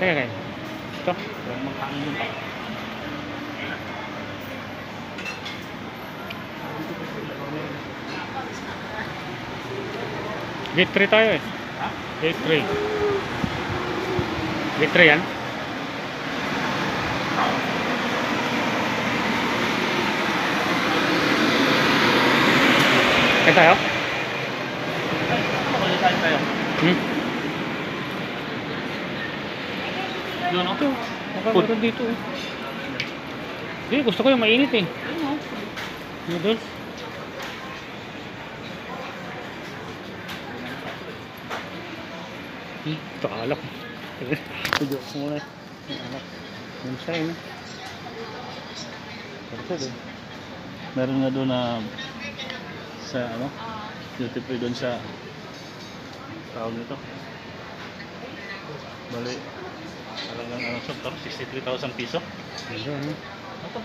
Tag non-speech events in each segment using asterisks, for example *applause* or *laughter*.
Kaya kaya. Ito. Huwag maghangin yun pa. Gate 3 tayo eh. Ha? Gate 3. Gate 3 yan. Kaya tayo? Ay, ano yung tayo? Hmm? Yun, no? Ito. Nakakaroon dito eh. Hindi, gusto ko yung mainit eh. Noodles. Hmm, ito alak. *laughs* Medyo ko muna. Alak. Yung siya eh. Perfect eh. Meron nga doon na sa ano, duty free doon sa tawag nito. Bali, talagang ano top, 63,000 piso. Medyo ano. Ito.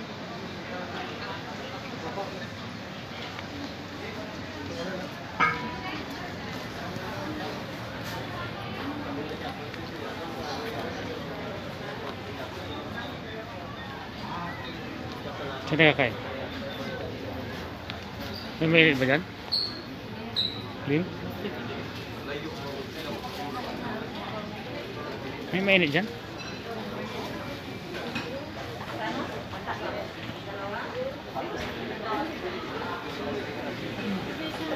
Saan tayo kakain? May mainit ba dyan? Lim? May mainit dyan? Ano ba, ano ba yung pagkain? Normal temperature. Normal temperature.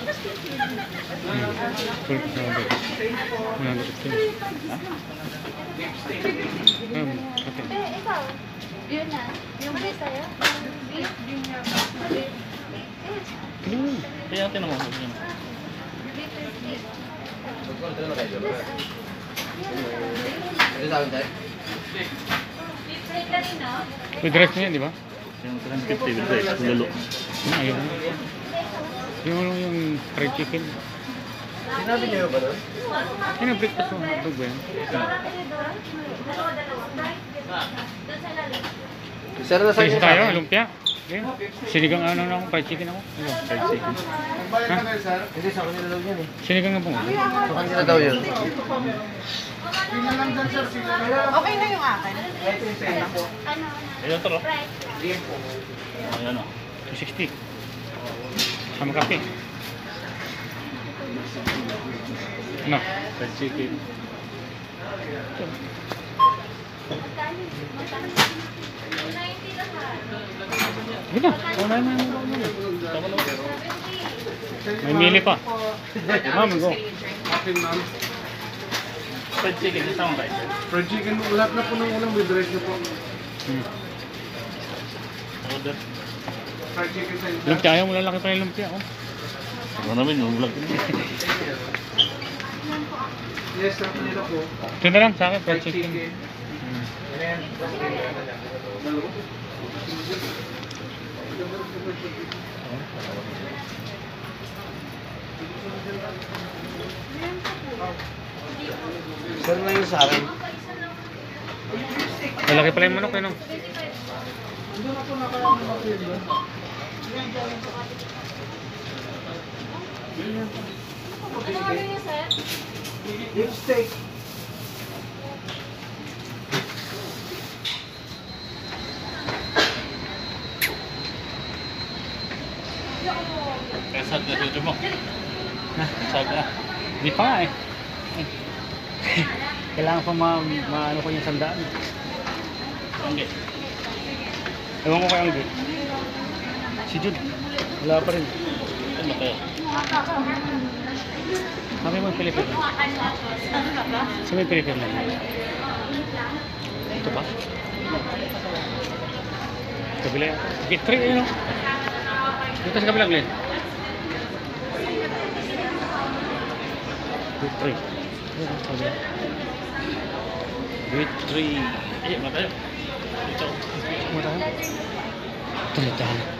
Um, okay. Ikaw. Yun na. Yung ba sa'yo? Beef? Beef. Hmm. Kaya natin naman. yun. Beef is beef. With rice na yan, di ba? Yung 350 with rice, lulo. Hmm, ayaw mo. Yung ano yung fried chicken. Sinabi niyo ba doon? Yan ang breakfast mo. Hotdog ba yan? Sir, nasa Isa tayo, lumpia. Okay. Sinigang ano na ako, fried chicken ako. Ano? Fried chicken. Sir? Hindi, sa kanila daw yan eh. Sinigang na po. Sa kanila daw yun. Okay na yung akin. Ayun ito, no? Ayan, no? 260. Sama kape. Ano? Fried chicken. Hindi na. Kunain na. May mili pa. Ma'am, go. Akin, ma'am. Fried chicken, isang rice. Fried chicken, lahat na po ng ulam with rice na po. Hmm. Order. Fried chicken sa isa. Lumpia, ayaw mo lalaki pa yung lumpia. Oh. Ano namin yung vlog. Yes, sa kanila po. Ito na lang sa akin, fried chicken. chicken. Hmm. Na yun sa akin. Malaki pala yung manok, eh, no? Ano order sir? Steak. Kaya sad na YouTube mo. Sad na. Hindi pa nga eh. *laughs* Kailangan pa ma, ma ano ko yung sandaan. Hindi. Ewan ko kay Angge. Si Jude. Wala pa rin. Ano kaya? Sabi mo yung Pilipino. Sabi mo yung Pilipino. Ito ba? Kabila yan. Gate 3 yun. Dito sa kabila, Glenn. Gate 3. Grade 3. Eh, mga tayo. Ito. Ano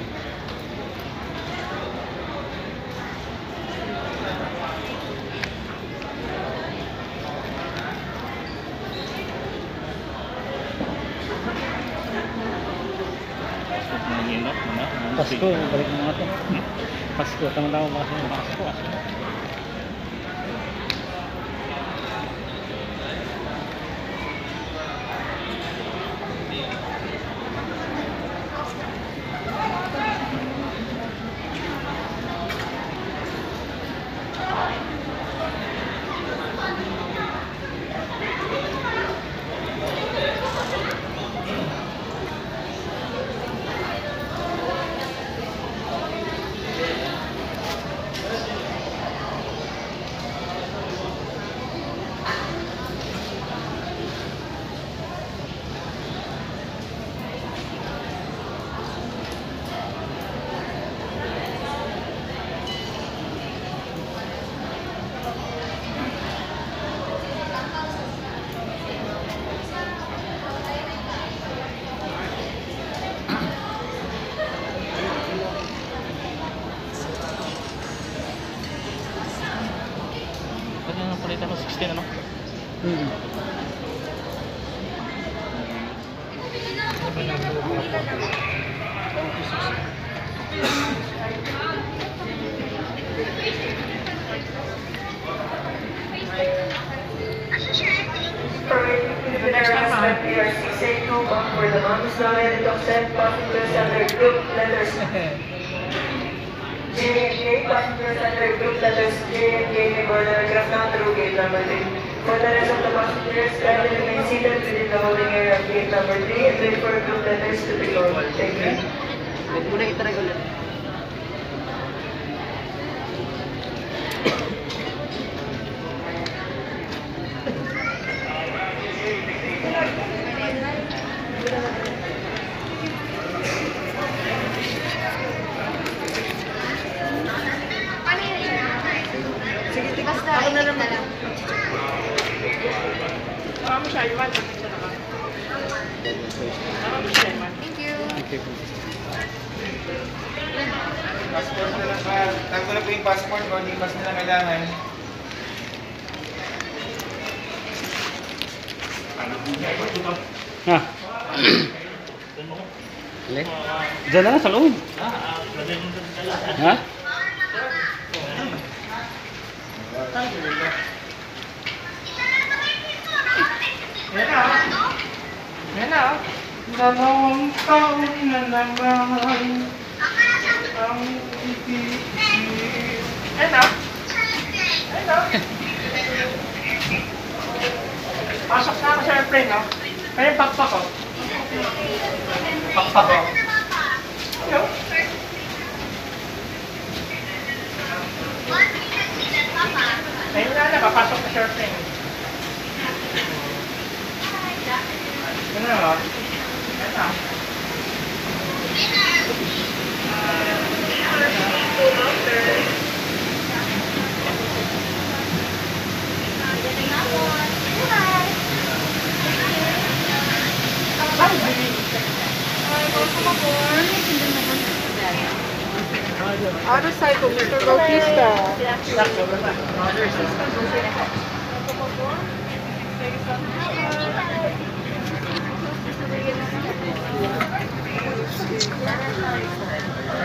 Pasko, balik mo nga ito. Pasko, tama-tama ba kasi Pasko. Kanya のこれで保湿してるの。うん *laughs* JNK Congress under group letters JNK border Grafna through gate number 3. For the rest of the passengers, kindly remain seated within the holding area of gate number 3 and wait for group letters to be called. Thank you. Muna kita regular. You. Passport na lang ba? Tag ko na po yung passport mo, hindi pas nila kailangan. Ha? Le? Diyan na lang sa loob. Ha? Yan na. Yan na. Dalawang taon na naman ang na. Yan na. Pasok na ako sa airplane, no? Kaya yung pakpak ko. Pakpak ko. Ayun. Ayun na na, papasok na sa airplane. Yan na, oh. Yan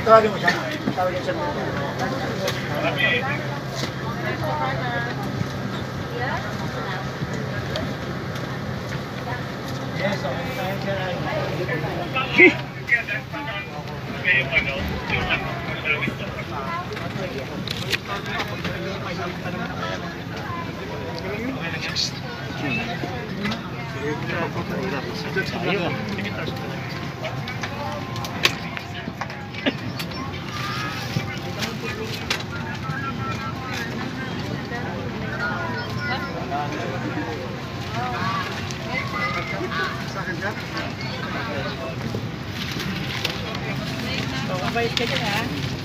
Tawagin mo siya. Tawagin siya. Yes, okay. Kaya siya. Ayun. Mabait ka dyan ha?